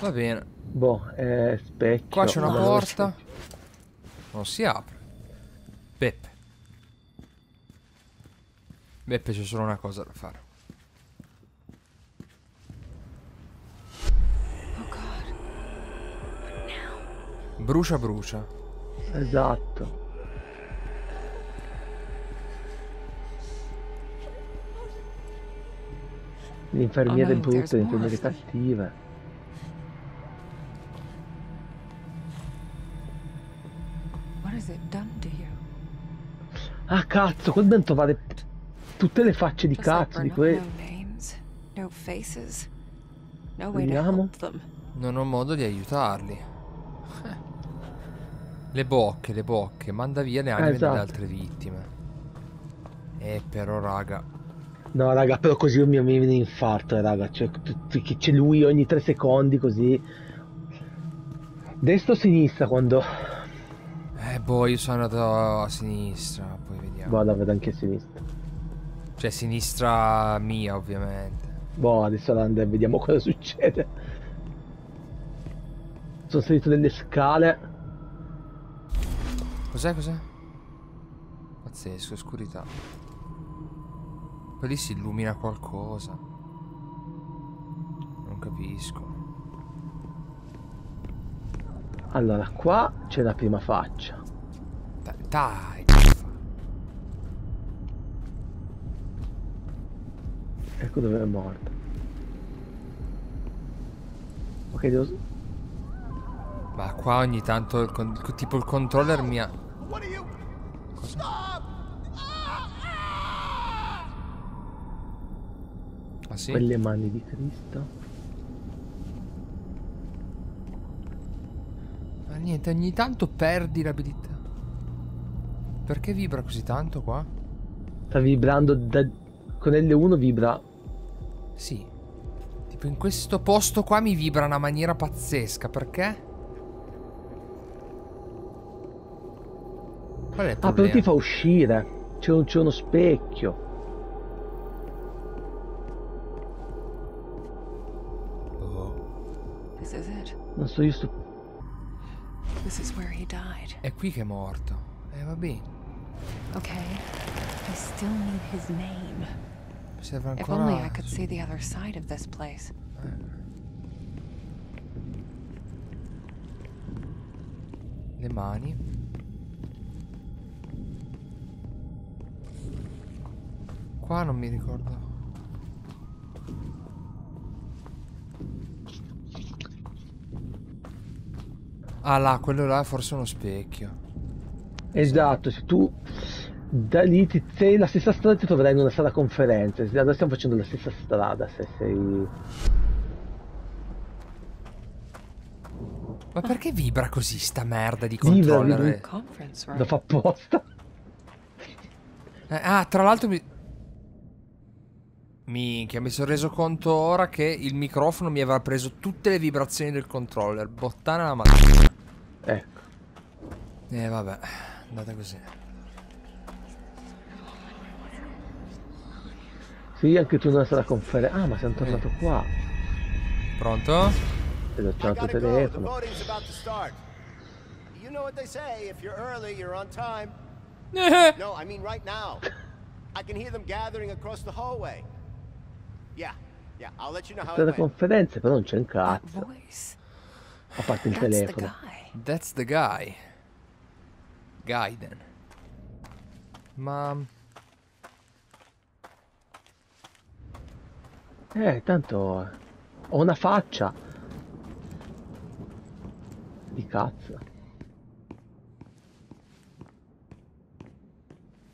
Va bene. Boh, eh, specchio. Qua c'è una porta. Non si apre. Beppe. Beppe c'è solo una cosa da fare. Oh? Brucia brucia. Esatto. Le infermiere brutte, le infermiere more. cattive. Cazzo, qua dobbiamo trovare tutte le facce di cazzo di to Vediamo. Non ho modo di aiutarli. Eh. Le bocche, le bocche. Manda via le anime esatto. delle altre vittime. Eh, però, raga. No raga, però così io mi viene infarto, eh, raga. Cioè, c'è lui ogni tre secondi così. Destra o sinistra quando... Io sono andato a sinistra. Poi vediamo. Vado a vedere anche a sinistra. Cioè, sinistra mia, ovviamente. Boh, adesso Lander, vediamo cosa succede. Sono salito delle scale. Cos'è, cos'è? Pazzesco, oscurità. Poi lì si illumina qualcosa. Non capisco. Allora, qua c'è la prima faccia. Dai. Ecco dove è morto. Ok, devo... Ma qua ogni tanto il con- tipo il controller mi ha... What are you? Ah sì? Quelle mani di Cristo. Ma niente, ogni tanto perdi l'abilità. Perché vibra così tanto qua? Sta vibrando da... Con L1 vibra... Sì. Tipo in questo posto qua mi vibra una maniera pazzesca, perché? Qual è il Ah, però problema? ti fa uscire. C'è, un- uno specchio. Oh. Non so, io sto... This is where he died. È qui che è morto. Eh, va bene. Okay. I still need his name. Serve If ancora... only I could see the other side of this place. Le mani. Qua non mi ricordo. Ah là, quello là è forse uno specchio. Esatto, se tu da lì ti sei la stessa strada ti troverai in una sala conferenze. Adesso stiamo facendo la stessa strada se sei... Ma perché vibra così sta merda di controller? vibra. Lo fa apposta. Eh, ah, tra l'altro mi... Minchia, mi sono reso conto ora che il microfono mi aveva preso tutte le vibrazioni del controller. Bottana la mattina. Ecco. Eh, vabbè, andata così. Sì, anche tu in una sala conferenze. Ah, ma siamo tornato qua. Pronto? E ho chiamato il. The telefono. You know what they say: if you're early, you're on time. No, I mean right now. I can hear them gathering across the hallway. Yeah, yeah. I'll let you know how it went. conferenze, però non c'è un cazzo. A parte il That's the telefono. guy. That's the guy. Gaiden. Ma... Eh, tanto ho una faccia. Di cazzo.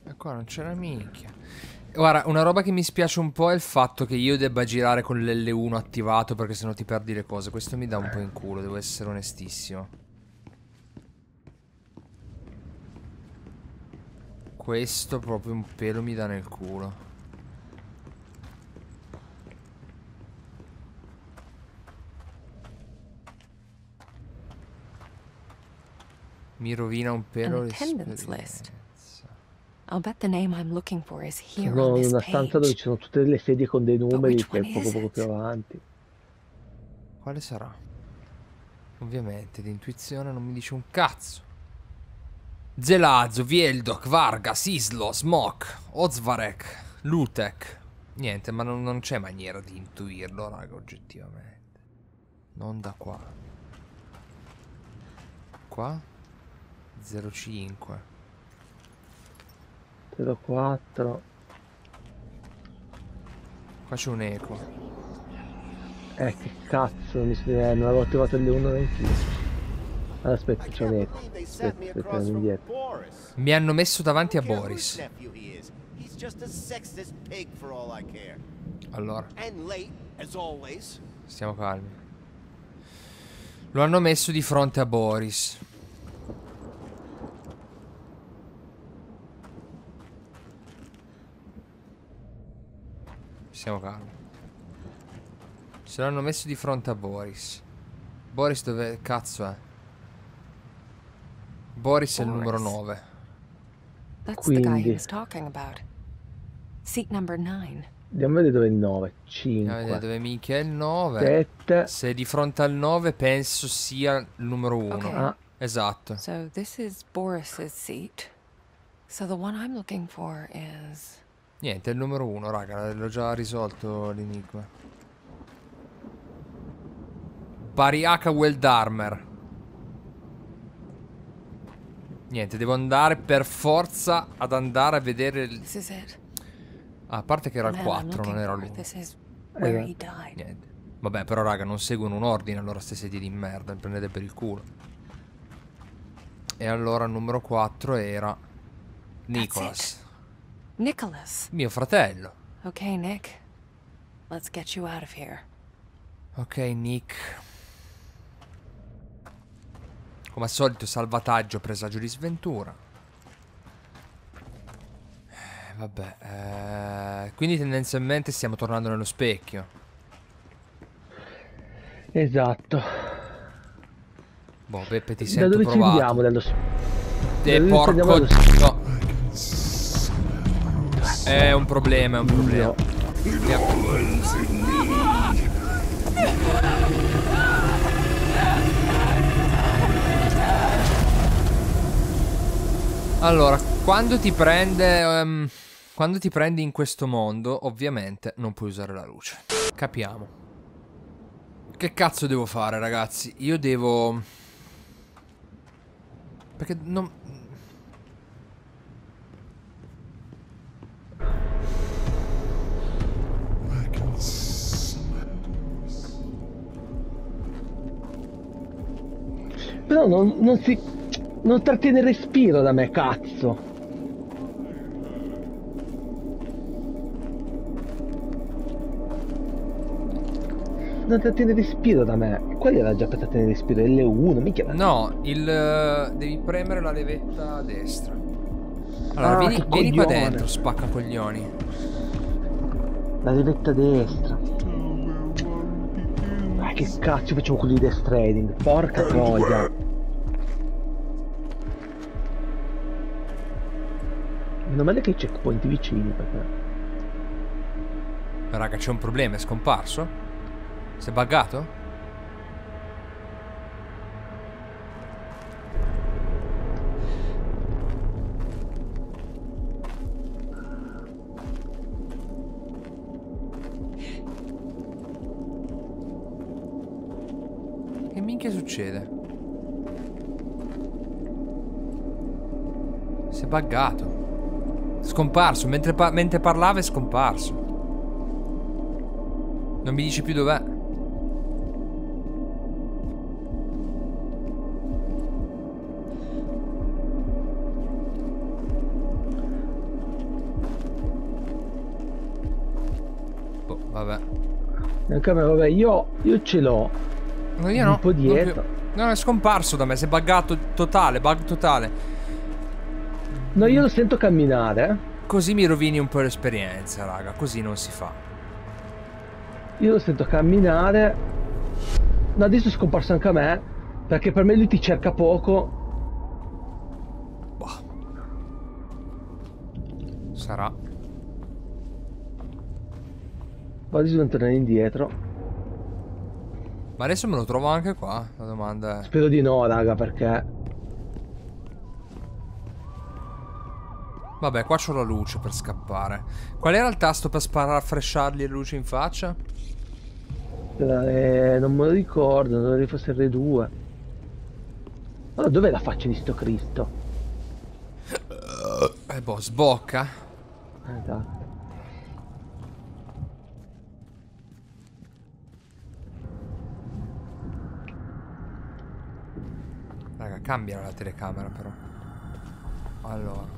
E qua non c'è una minchia. Guarda, una roba che mi spiace un po' è il fatto che io debba girare con l'L1 attivato perché sennò ti perdi le cose. Questo mi dà un po' in culo, devo essere onestissimo. Questo proprio un pelo mi dà nel culo. Mi rovina un pelo An attendance l'esperienza. list. I'll bet the name I'm looking for is here Sono on in una stanza dove ci sono tutte le sedie con dei numeri which che è one poco is poco it? più avanti. Quale sarà? Ovviamente, di intuizione non mi dice un cazzo. Zelazzo, Vieldok, Vargas, Islo, Smok, Ozvarek, Lutek. Niente, ma non, non c'è maniera di intuirlo, raga, oggettivamente. Non da qua. Qua? 05. 04. Qua c'è un eco. Eh, che cazzo, mi eh, non avevo attivato il 1 neanch'io. Allora, aspetta, c'è un eco. Aspetta, aspetta, indietro. Mi hanno messo davanti a Boris. Allora, stiamo calmi. Lo hanno messo di fronte a Boris. Stiamo calmi. Se l'hanno messo di fronte a Boris. Boris dove cazzo è? Boris è il numero Boris. 9. That's the guy Quindi. he was talking about. Seat number nine. Andiamo a vedere dove è il 9. Andiamo a vedere 5. dove minchia è il 9. 7. Se è di fronte al 9 penso sia il numero 1. Ok. Ah, Esatto. So this is Boris's seat. So the one I'm looking for is. Niente, è il numero 1, raga. L'ho già risolto l'enigma. Bariaka Weldarmer. Niente, devo andare per forza ad andare a vedere il... Ah, a parte che era il man I'm 4, looking non era for. l'1. This is where Eh. he died. Niente. Vabbè, però raga, non seguono un ordine, allora ste sedie di merda, mi prendete per il culo. E allora il numero 4 era Nicholas, Nicholas. mio fratello. Okay, Nick. Let's get you out of here. Ok, Nick. Come al solito, salvataggio, presagio di sventura. Eh, vabbè. eh, quindi tendenzialmente stiamo tornando nello specchio. esatto. Boh, Beppe, ti Da sento dove ci provato. Eh, dove ci andiamo porco... dallo- No. È un problema, è un problema. Allora, quando ti prende. ehm, quando ti prendi in questo mondo, ovviamente non puoi usare la luce. Capiamo. Che cazzo devo fare, ragazzi? Io devo. Perché non. Però non, non si... Non trattiene il respiro da me, cazzo. Non trattiene il respiro da me. Qual era già per trattenere il respiro? L1, mica. No, il. eh, devi premere la levetta a destra. Allora, Ah, vieni, che vieni qua dentro, spacca coglioni. La levetta destra. Ma che cazzo facciamo con i death trading? Porca troia. Meno male che i checkpoint vicini perché... Raga, c'è un problema, è scomparso? Si è buggato? Che minchia succede? Si è buggato. Scomparso, mentre, pa- mentre parlava è scomparso. Non mi dici più dov'è. Boh, vabbè. Anche a me, vabbè, io, io ce l'ho. No, io Un no. po' non dietro. No, è scomparso da me, si è buggato totale, bug totale. No, io lo sento camminare. eh. Così mi rovini un po' l'esperienza, raga. Così non si fa. Io lo sento camminare. No, adesso è scomparso anche a me. Perché per me lui ti cerca poco. Boh. Sarà. Poi adesso devo tornare indietro. Ma adesso me lo trovo anche qua, la domanda è... Spero di no, raga, perché... Vabbè, qua c'ho la luce per scappare. Qual era il tasto per sparare a fresciargli le luci in faccia? Eh, non me lo ricordo, dovrei fosse R2. Allora, dov'è la faccia di sto Cristo? Eh boh, sbocca. Esatto. Raga, cambia la telecamera però. Allora.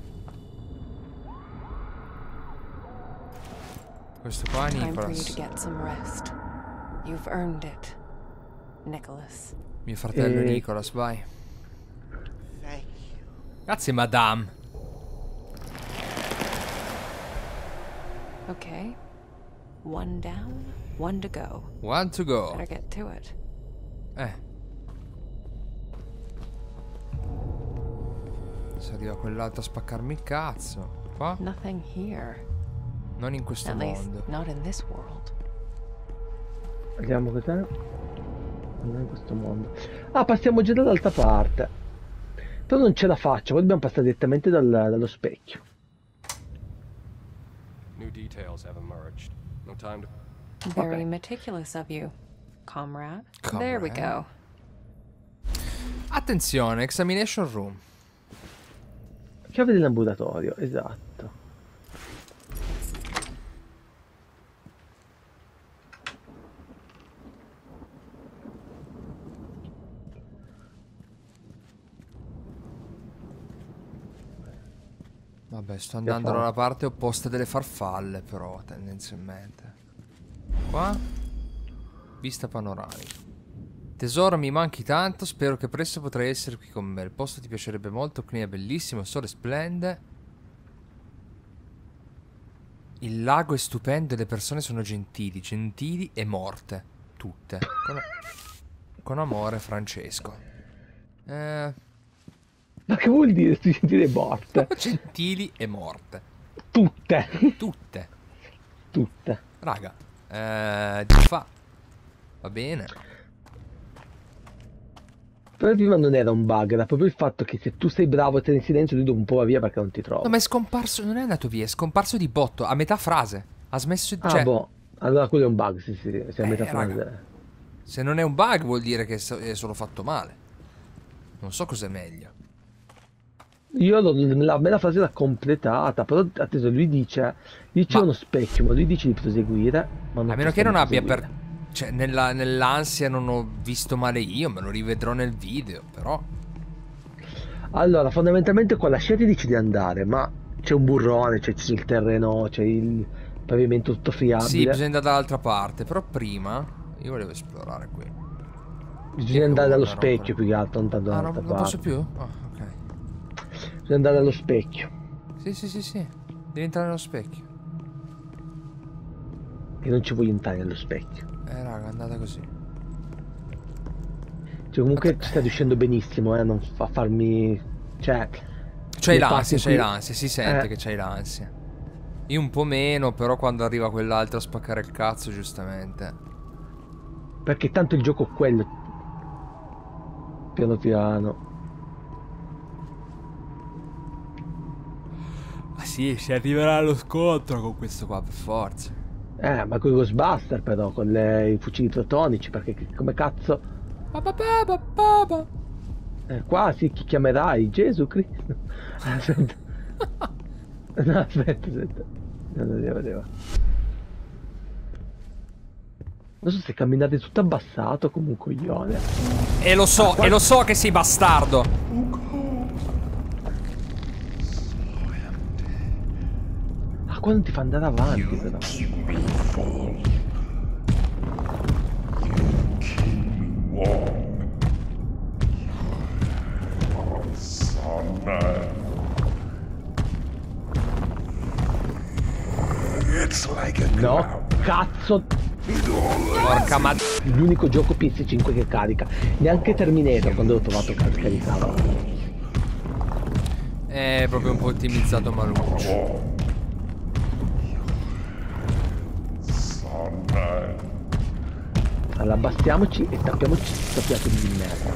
Questo qua è Time for you to Nicholas. get some rest. You've earned it, Nicholas. Mio fratello Eh. Nicholas, vai. Thank you. Grazie, madame. Okay. One down, one to go. One to go. Better get to it. Eh. Se arriva quell'altro a spaccarmi il cazzo. Qua? Nothing here. Non in questo At mondo. not in this world. Vediamo cos'è. Non in questo mondo. Ah, passiamo già dall'altra parte. Però non ce la faccio, poi dobbiamo passare direttamente dal- dallo specchio. New details have emerged. No time to. Very meticulous of you, comrade. There we Comrade. go. Attenzione, examination room. Chiave del laboratorio, esatto. Vabbè, sto andando dalla parte opposta delle farfalle, però, tendenzialmente. Qua? Vista panoramica. Tesoro, mi manchi tanto, spero che presto potrai essere qui con me. Il posto ti piacerebbe molto, clima è bellissimo, il sole splende. Il lago è stupendo e le persone sono gentili, gentili e morte. Tutte. Con, con amore, Francesco. Eh, Ma che vuol dire sti gentili morte? gentili e morte. Tutte. Tutte. Tutte. Raga, eh, di fa. Va bene. Però prima non era un bug, era proprio il fatto che se tu sei bravo e stai in silenzio lui dopo un po' va via perché non ti trova. No, ma è scomparso, non è andato via, è scomparso di botto, a metà frase. Ha smesso di... Ah, cioè, boh. Allora quello è un bug, sì, sì, sì, a Eh, metà raga. frase. se non è un bug vuol dire che è solo fatto male. Non so cos'è meglio. Io l'ho- la, me la frase l'ha completata, però atteso, lui dice, lì c'è Ma- uno specchio, ma lui dice di proseguire. Ma non A meno che non abbia per... Cioè, nella- nell'ansia non ho visto male io, me lo rivedrò nel video, però... Allora, fondamentalmente qua la scelta dice di andare, ma c'è un burrone, c'è, il terreno, c'è il pavimento tutto friabile. Sì, bisogna andare dall'altra parte, però prima io volevo esplorare qui. Bisogna andare dallo specchio più che altro, non tanto Ah, non, dall'altra non posso parte. più? Ah. Bisogna andare dallo specchio. Sì, sì, sì, sì. Devi entrare nello specchio. E non ci voglio entrare nello specchio. Eh, raga, è andata così. Cioè, comunque ci sta riuscendo benissimo, eh, non fa farmi... Cioè... C'hai l'ansia, c'hai qui- l'ansia, si sente Eh. che c'hai l'ansia. Io un po' meno, però quando arriva quell'altro a spaccare il cazzo, giustamente. Perché tanto il gioco è quello. Piano piano. Ma sì, si arriverà allo scontro con questo qua, per forza. Eh, ma con i Ghostbuster però, con le- i fucili protonici, perché come cazzo... Pa pa pa. Eh, qua sì, chi chiamerai? Gesù Cristo. Aspetta. No, aspetta, aspetta. No, non arriva, arriva. Non so se camminate tutto abbassato come un coglione. E lo so, e lo so che sei bastardo. Ah, qua non ti fa andare avanti però. No, cazzo! Porca ma... L'unico gioco PS5 che carica. Neanche Terminator quando l'ho trovato car- caricava. È proprio un po' ottimizzato maluccio. Allora abbastiamoci e tappiamoci sto piatto di merda.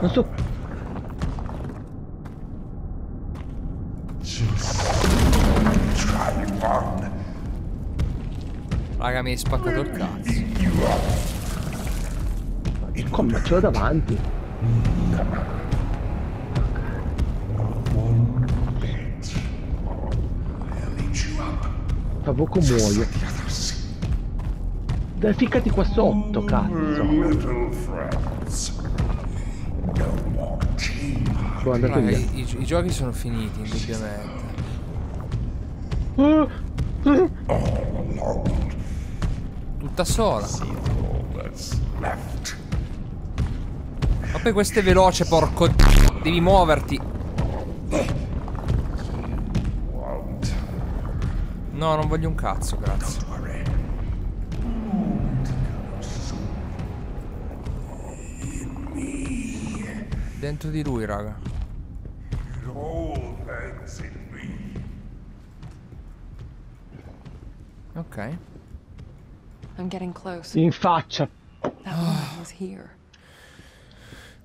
Non so... Raga, mi hai spaccato il cazzo. Come ce l'ho davanti? Fra poco muoio. Dai, ficcati qua sotto, cazzo. Sono andato Raga, via. i, i- i giochi sono finiti, indubbiamente. Tutta sola. Ma poi questo è veloce, porco. Devi muoverti. No, non voglio un cazzo, grazie. Dentro di lui, raga. Ok. I'm getting close. In faccia. Here.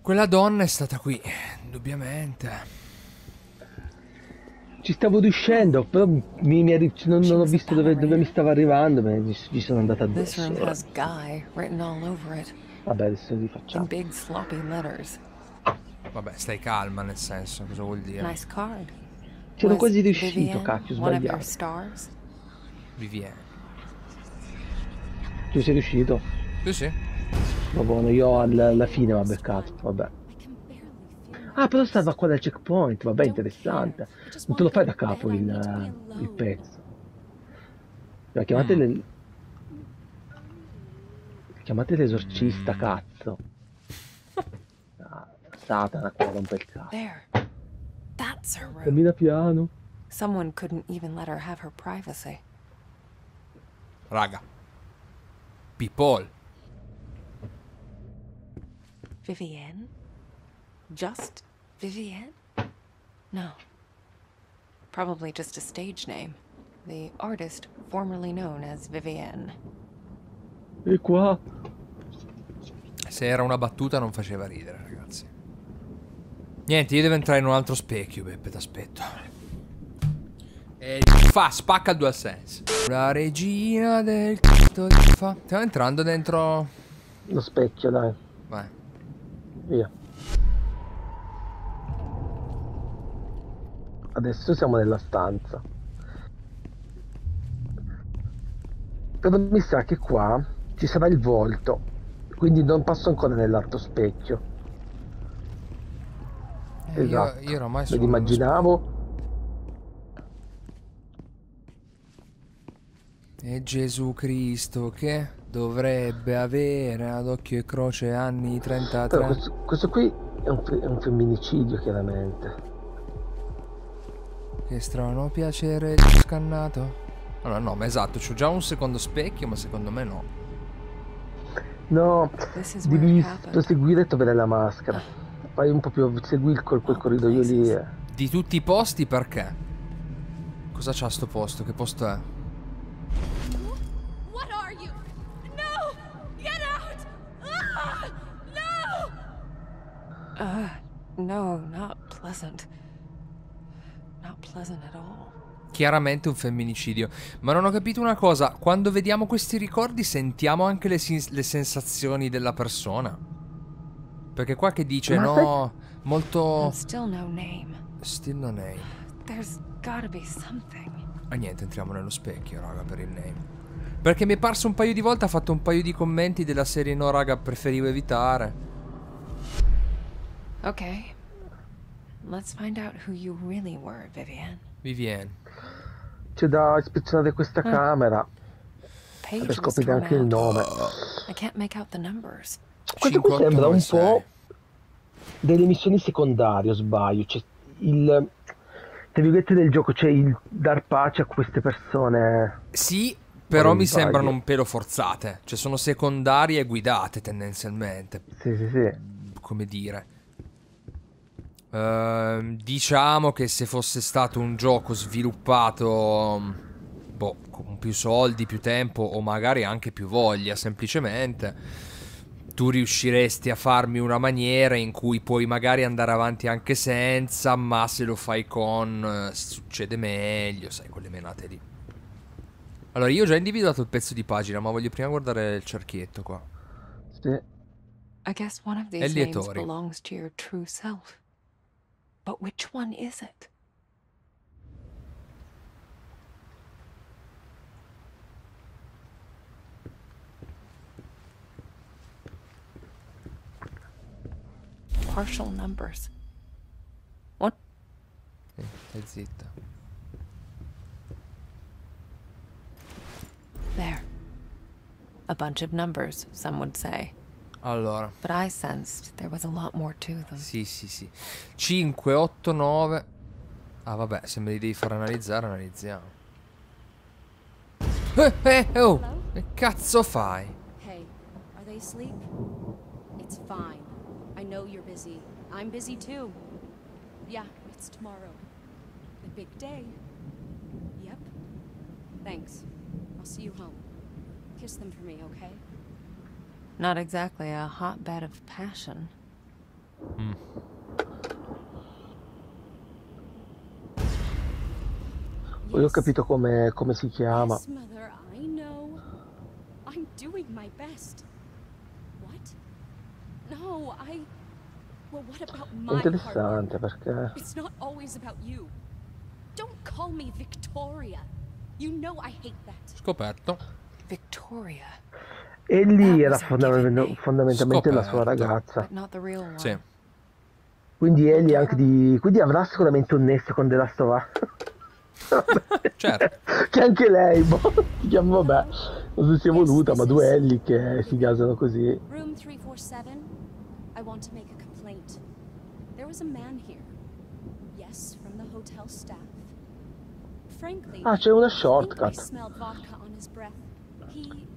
Quella donna è stata qui, indubbiamente. Ci stavo riuscendo, però mi, mi non, non ho visto dove, dove mi stava arrivando, ma ci, ci sono room addosso. Vabbè, adesso in rifacciamo. Vabbè, stai calma, nel senso, cosa vuol dire? Nice card. C'ero quasi riuscito, cacchio, sbagliato. Vivienne. Tu sei riuscito? Sì, sì. Va buono, io al- alla fine mi ha beccato, vabbè. Ah, però stava qua dal checkpoint, vabbè, interessante. Non te lo fai da capo il, il pezzo. Cioè, chiamate le... Chiamate l'esorcista, cazzo. Satana, qua rompe il cazzo. There. That's her room. Cammina piano. Someone couldn't even let her have her privacy. Raga. People. Vivienne? Just Vivienne? No. Probably just a stage name. The artist formerly known as Vivienne. E qua. Se era una battuta non faceva ridere. Niente, io devo entrare in un altro specchio, Beppe, t'aspetto. E fa, spacca il DualSense. La regina del c***o di fa. Stiamo entrando dentro... Lo specchio, dai. Vai. Via. Adesso siamo nella stanza. Però mi sa che qua ci sarà il volto. Quindi non passo ancora nell'altro specchio. Eh, Esatto. Io, io ormai Me sono... l'immaginavo. E Gesù Cristo che dovrebbe avere ad occhio e croce anni Però 33. questo, questo qui è un, è un femminicidio, chiaramente. Che strano piacere scannato. Allora no, ma esatto, c'ho già un secondo specchio, ma secondo me no. No, devi happened. proseguire e trovare la maschera. Vai un po' più, segui il, quel, quel corridoio lì. eh. Di tutti i posti perché? Cosa c'ha sto posto? Che posto è? Ah! No! Uh, no, not pleasant. Not pleasant at all. Chiaramente un femminicidio. Ma non ho capito una cosa. Quando vediamo questi ricordi sentiamo anche le, le sensazioni della persona. Perché qua che dice Ma no, molto... Still no name. Still no name. There's gotta be something. Ah niente, entriamo nello specchio, raga, per il name. Perché mi è parso un paio di volte, ha fatto un paio di commenti della serie no, raga, preferivo evitare. Okay. Let's find out who you really were, Vivian. Vivienne. C'è da ispezionare questa camera Page per scoprire anche il nome. I can't make out the numbers. Questo qui sembra un 5896. po' delle missioni secondarie, o sbaglio. C'è il. Tra virgolette del gioco c'è il dar pace a queste persone. Sì, però mi sbaglio. sembrano un pelo forzate. Cioè sono secondarie guidate tendenzialmente. Sì, sì, sì. Come dire. Ehm, diciamo che se fosse stato un gioco sviluppato mm, boh, con più soldi, più tempo o magari anche più voglia, semplicemente tu riusciresti a farmi una maniera in cui puoi magari andare avanti anche senza, ma se lo fai con eh, succede meglio, sai, quelle menate lì. Allora, io ho già individuato il pezzo di pagina, ma voglio prima guardare il cerchietto qua. Sì. I guess one of these names belongs to your true self. But which one is it? Partial numbers. What? Sì, stai zitta. There. A bunch of numbers, some would say. Allora, But I sensed there was a lot more to them. sì, sì, sì. 5, 8, 9. Ah, vabbè, se me li devi far analizzare, analizziamo. Eh, eh, oh! Che cazzo fai? Hey, are they asleep? It's fine. I know you're busy. I'm busy too. Yeah, it's tomorrow. The big day. Yep. Thanks. I'll see you home. Kiss them for me, okay? Not exactly a hotbed of passion. Poi ho capito come, come si chiama. Yes, mother, I know. I'm doing my best. No, I. Well, what about È my interessante perché... It's not always about you. Don't call me Victoria. You know I hate that. Scoperto. Victoria, Ellie That era fondament- fondamentalmente la sua Scoperto. ragazza. Sì. Quindi Ellie anche di... Quindi avrà sicuramente un nesso con The Last of Us. Certo. che anche lei, boh, si chiama, vabbè, non si sia voluta, ma due Ellie che si gasano così. Room 347. I want to make a complaint. There was a man here. Yes, from the hotel staff. Frankly, Ah, c'è una I think I shortcut. smelled vodka on his breath. He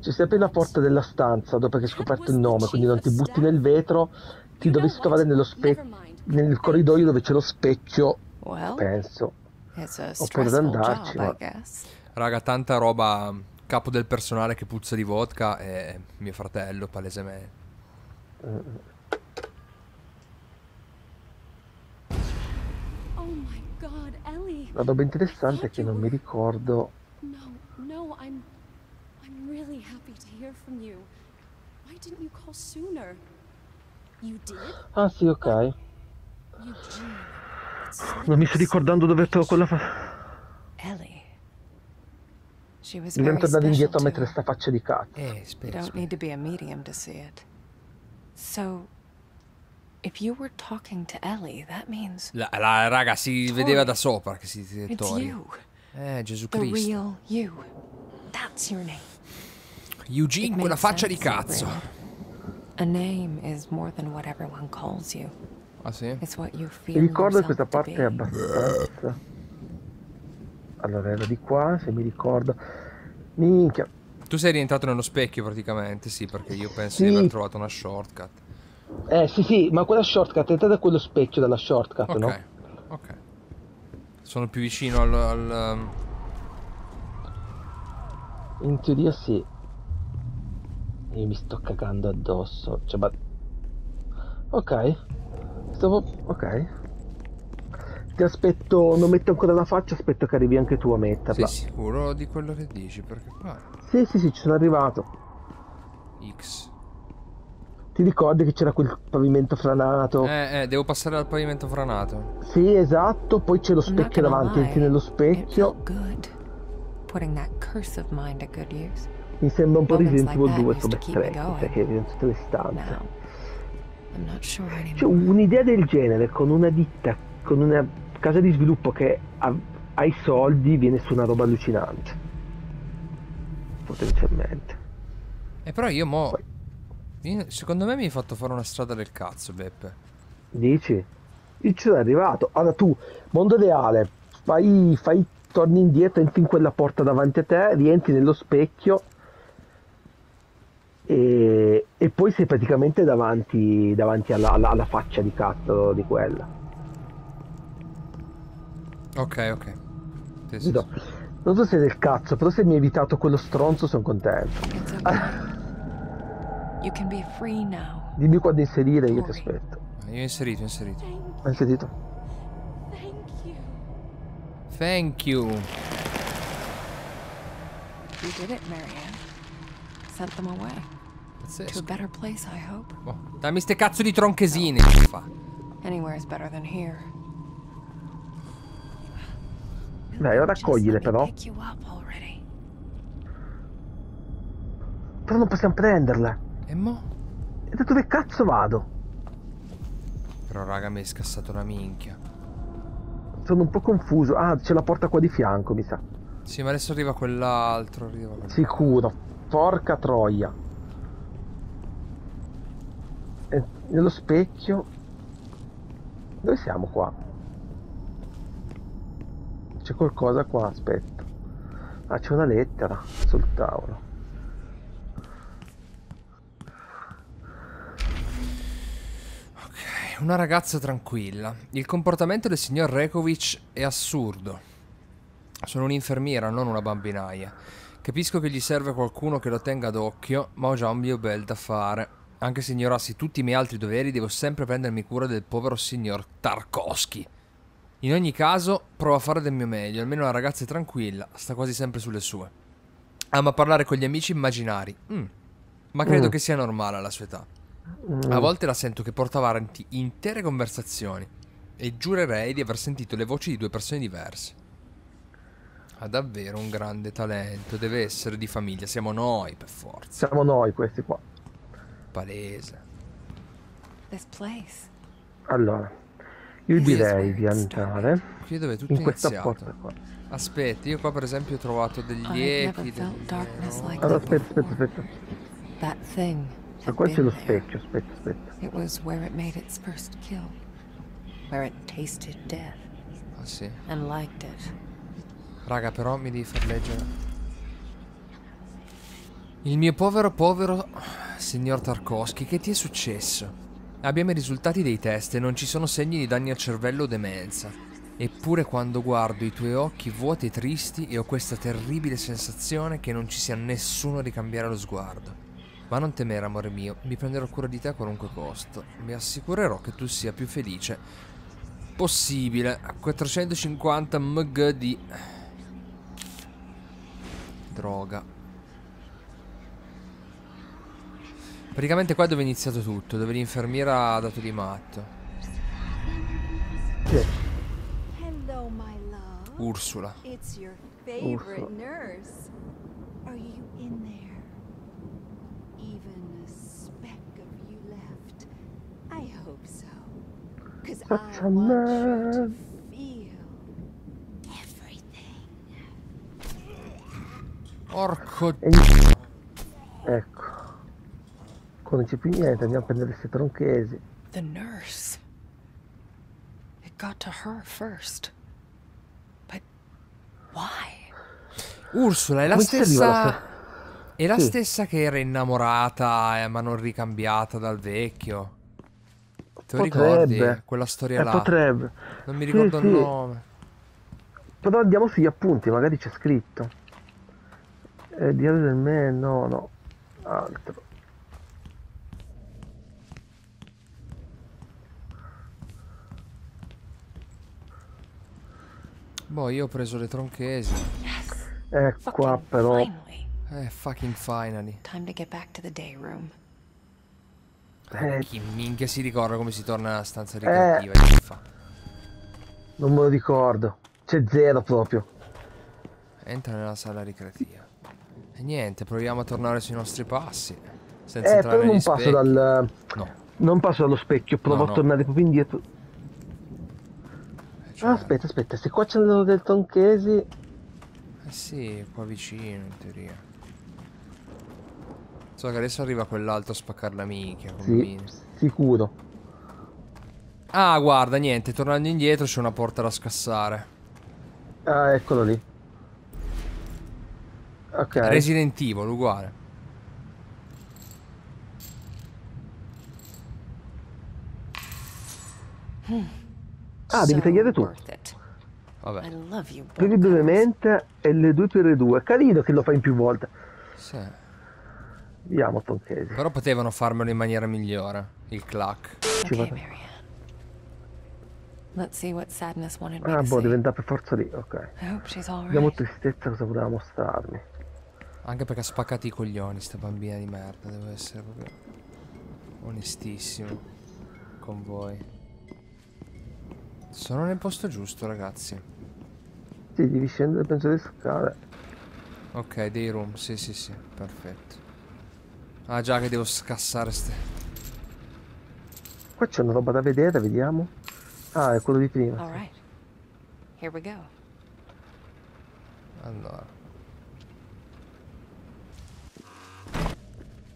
C'è sempre la porta della stanza dopo che hai scoperto il nome, quindi non ti butti nel vetro, ti You dovresti trovare nello spe- Never mind. nel corridoio dove c'è lo specchio, Well, penso. it's a Oppure ad andarci, job, ma- I guess. Raga, tanta roba. Capo del personale che puzza di vodka e mio fratello, palesemente. Oh my god, Ellie. La roba interessante è che non mi ricordo... No, no, I'm I'm really happy to hear from you. Why didn't you call sooner? You did? Ah sì, ok. Non mi sto ricordando dove trovo quella... fa- Ellie. She was Dobbiamo very tornare indietro a mettere sta faccia di cazzo. You don't need to be a medium to see it. So, if you were talking to Ellie, that means La, la raga si Tori. vedeva da sopra che si it's Tori. you, Eh, Gesù the Cristo. real you. That's your name. Eugene, quella faccia di cazzo. A name is more than what everyone calls you. Ah sì? It's what you Mi feel ricordo questa parte è abbastanza... Allora, era di qua, se mi ricordo... Minchia. Tu sei rientrato nello specchio praticamente, sì, perché io penso Sì. di aver trovato una shortcut. Eh sì sì, ma quella shortcut, è da quello specchio della shortcut, Ok, no? ok. Sono più vicino al... al, um, In teoria sì. Io mi sto cagando addosso. Cioè, ma... Ok. Stavo... Ok. Ti aspetto... Non metto ancora la faccia, aspetto che arrivi anche tu a sei metterla. sicuro di quello che dici? Perché qua... Sì, sì, sì, ci sono arrivato. X. Ti ricordi che c'era quel pavimento franato? Eh, eh, devo passare al pavimento franato. Sì, esatto. Poi c'è lo specchio davanti. Entri nello specchio. felt good. Putting that curse of mine to good use. Mi sembra un po' Resident Evil that 2 used to come keep me stretto, going. che eri in tutte le stanze. Cioè, un'idea del genere con una ditta, con una casa di sviluppo che ha, ha i soldi, viene su una roba allucinante. Potenzialmente. E però io mo... Poi- io- secondo me mi hai fatto fare una strada del cazzo, Beppe. Dici? Io ci sono arrivato. Allora tu, mondo reale, fai, fai, torni indietro, entri in quella porta davanti a te, rientri nello specchio e, e poi sei praticamente davanti, davanti alla, alla- alla faccia di cazzo di quella. Ok, ok. Sì, sì, sì. Non so se è del cazzo, però se mi hai evitato quello stronzo sono contento. Okay. You can be free now. Dimmi quando inserire, io ti aspetto. Io ho inserito, ho inserito. Hai inserito? Thank you. Thank you. You did it, Marianne. Sent them away. To a Pazzesco. better place, I hope. Boh, dammi ste cazzo di tronchesine. che fa? Anywhere is better than here. Dai, raccoglile però. Però non possiamo prenderla. E mo? E da dove cazzo vado? Però raga mi hai scassato una minchia. Sono un po' confuso. Ah, c'è la porta qua di fianco, mi sa. Sì, ma adesso arriva quell'altro. Arriva quell'altro. Sicuro. Porca troia. E nello specchio. Dove siamo qua? C'è qualcosa qua, aspetta. Ah, c'è una lettera sul tavolo. Ok, una ragazza tranquilla. Il comportamento del signor Rekovic è assurdo. Sono un'infermiera, non una bambinaia. Capisco che gli serve qualcuno che lo tenga d'occhio, ma ho già un mio bel da fare. Anche se ignorassi tutti i miei altri doveri, devo sempre prendermi cura del povero signor Tarkovsky. In ogni caso, provo a fare del mio meglio, almeno la ragazza è tranquilla, sta quasi sempre sulle sue. Ama parlare con gli amici immaginari. Mm. Ma credo Mm. che sia normale alla sua età. A volte la sento che porta avanti intere conversazioni e giurerei di aver sentito le voci di due persone diverse. Ha davvero un grande talento, deve essere di famiglia, siamo noi per forza. Siamo noi questi qua. Palese. This place. Allora, io direi di andare Qui dove tutto in questa iniziato. porta qua. Aspetta, io qua per esempio ho trovato degli echi. degli- like Allora, aspetta, aspetta, aspetta. That thing Ma qua c'è lo specchio, aspetta, aspetta. It was where it made its first kill. Where it tasted death Ah sì. and liked it. Raga, però mi devi far leggere. Il mio povero, povero signor Tarkovsky, che ti è successo? Abbiamo i risultati dei test e non ci sono segni di danni al cervello o demenza. Eppure quando guardo i tuoi occhi vuoti e tristi e ho questa terribile sensazione che non ci sia nessuno a ricambiare lo sguardo. Ma non temere, amore mio, mi prenderò cura di te a qualunque costo. Mi assicurerò che tu sia più felice possibile. A 450 mg di droga. Praticamente qua è dove è iniziato tutto, dove l'infermiera ha dato di matto. My love. Ursula. It's your favorite Ursula. nurse. Are you in Qua non c'è più niente, andiamo a prendere queste tronchesi. The nurse. It got to her first. But why? Ursula è la Come la stessa. È la Sì. stessa che era innamorata, eh, ma non ricambiata dal vecchio. Te lo ricordi? Quella storia Eh, là. potrebbe. Non mi Sì, ricordo il sì. nome. Però andiamo sugli appunti, magari c'è scritto. Eh, diario del me, no, no. Altro. Boh, io ho preso le tronchesi. Eh, qua però. finally. Eh, fucking finally. Time to get back to the day room. Eh, Chi minchia si ricorda come si torna nella stanza Eh. ricreativa? Fa? non me lo ricordo. C'è zero proprio. Entra nella sala ricreativa. E niente, proviamo a tornare sui nostri passi. Senza Eh, entrare però non passo specchi. dal. No. Non passo dallo specchio, provo No, a no. tornare proprio indietro. Cioè, Ah, aspetta, aspetta, se qua c'erano del tonchesi. Eh sì, qua vicino in teoria. So che adesso arriva quell'altro a spaccare la minchia. Sì, sicuro. Ah, guarda, niente, tornando indietro c'è una porta da scassare. Ah, eccolo lì. Ok. Resident Evil, uguale. Ah, devi tagliare tu. Vabbè. I love you. bull Prendi brevemente L2 più R2. Carino che lo fai in più volte. Sì. Vediamo Tom Casey. Però potevano farmelo in maniera migliore. Il clack. Ci Okay. Marianne. Let's see what sadness wanted me Ah, to boh, deve andare per forza lì. Ok. Vediamo right. tristezza cosa voleva mostrarmi. Anche perché ha spaccato i coglioni, sta bambina di merda. Devo essere proprio onestissimo con voi. Sono nel posto giusto, ragazzi. Sì, devi scendere, penso di scale. Ok, dei room, sì, sì, sì, perfetto. Ah, già che devo scassare ste. Qua c'è una roba da vedere, vediamo. Ah, è quello di prima. All right. Here we go. Allora.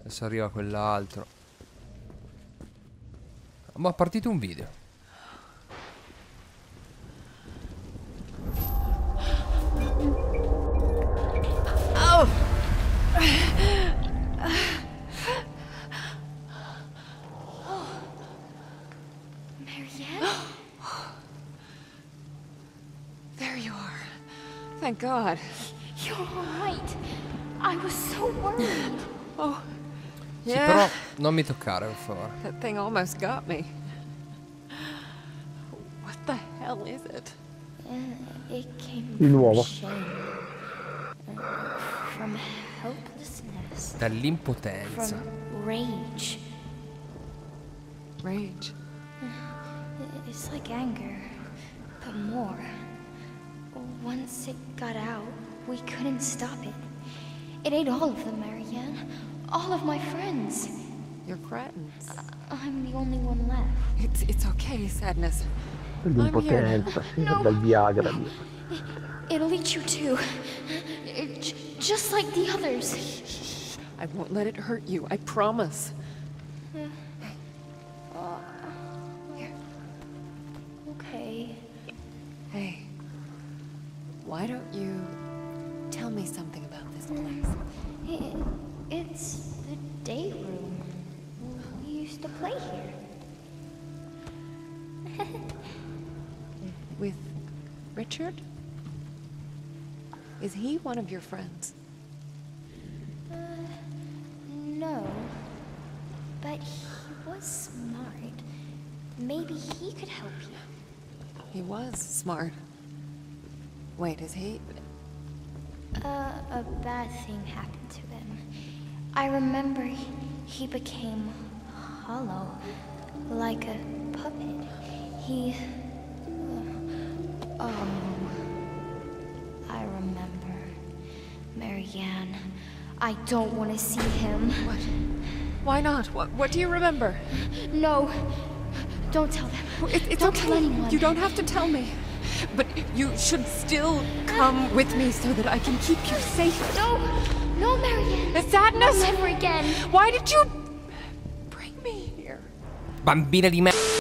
Adesso arriva quell'altro. Ma è partito un video. Sì, Yeah. però non mi toccare, per favore. That thing almost got me. What the hell is it? It came Di nuovo. from shame. uh, From helplessness. Dall'impotenza. From rage. Rage. It's like anger, but more. Once it got out, we couldn't stop it. It ate all of them, Marianne. All of my friends. Your friends. Uh, I'm the only one left. It's it's okay, sadness. L'impotenza, sì, No. dal Viagra. lì. It'll eat you too. It- just like the others. I won't let it hurt you. I promise. Uh, okay. Hey. Why don't you tell me something about this place? I- It's the day room. We used to play here. With Richard? Is he one of your friends? No. But he was smart. Maybe he could help you. He was smart. Wait, is he? Uh, a bad thing happened to. I remember he, he became hollow, like a puppet. He. uh, oh. I remember. Marianne. I don't want to see him. What? Why not? What, what do you remember? No. Don't tell them. It, it's don't okay. tell anyone. You don't have to tell me. But you should still come with me so that I can keep you safe. No. No, Marianne. The sadness. Never again. Why did you bring me here? Bambina di me.